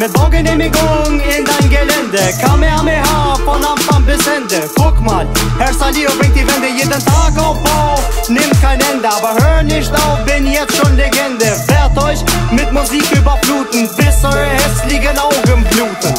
mit Baugenehmigung in dein Gelände. Kamehameha von Anfang bis Ende. Guck mal, Herr Salio bringt die Wende jeden Tag auf Bau. Nimmt kein Ende, aber hör nicht auf, bin jetzt schon Legende. Werd euch mit Musik überfluten, bis eure hässlichen Augen bluten.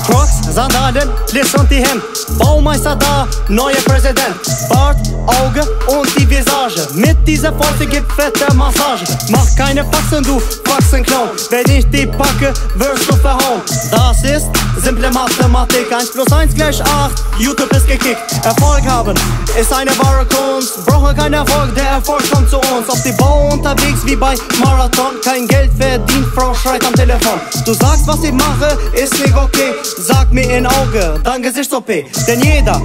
Sandalen, Liss und die Hemd. Baumeister da, neuer Präsident. Bart, Auge und die Visage. Mit dieser Folge gibt fette Massage. Mach keine Faxen, du Faxenclown. Wenn ich die packe, wirst du verhauen. Das ist simple Mathematik. 1 plus 1 gleich 8. YouTube ist gekickt. Erfolg haben ist eine wahre Kunst. Brauche keinen Erfolg, der Erfolg kommt zu uns. Auf die Bau unterwegs wie bei Marathon. Kein Geld verdient, Frau schreit am Telefon. Du sagst, was ich mache, ist nicht okay. Sag mir baby in ogë Ta ngëzisht topi Të njeda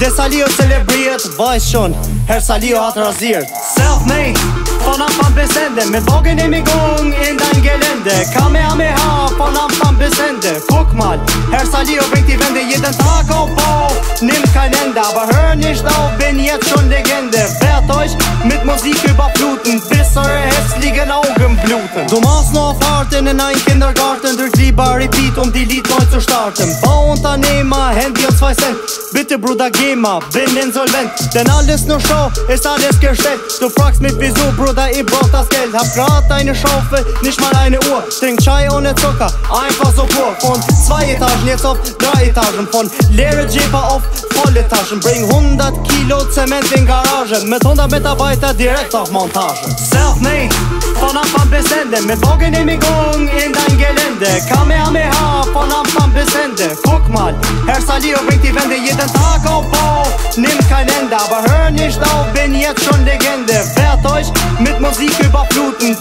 Dhe Salio celebrijet Vajshon Her Salio atë razirt Self-made. Anfang bis Ende, mit Baugenehmigung in dein Gelände. Kamehameha, von Anfang bis Ende. Guck mal, Herr Salio bringt die Wende jeden Tag auf Bau. Nimmt kein Ende, aber hör nicht auf, bin jetzt schon Legende. Werd euch mit Musik überfluten, bis eure hässlichen Augen bluten. Du machst noch Fahrten in einen Kindergarten, drück lieber Repeat, um die Lied neu zu starten. Bauunternehmer, Handy und 2 Cent. Bitte Bruder, geh mal, bin insolvent. Denn alles nur Show, ist alles gestellt. Du fragst mich wieso, Bruder, ihr braucht das Geld. Hab grad eine Schaufel, nicht mal eine Uhr. Trink Chai ohne Zucker, einfach so pur. Von zwei Etagen jetzt auf drei Etagen. Von leere Jeeper auf volle Taschen. Bring 100 Kilo Zement in Garage. Mit 100 Mitarbeiter direkt auf Montage. Self-made, von Anfang bis Ende. Mit Baugenehmigung in dein Gelände. Kamehameha, von Anfang bis Ende. Guck mal, Herr Salio bringt die Wende jeden Tag auf Bau. Nimmt kein Ende, aber hör nicht auf, bin jetzt schon Legende. Werd euch mit Musik überfluten.